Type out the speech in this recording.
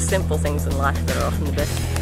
the simple things in life that are often the best.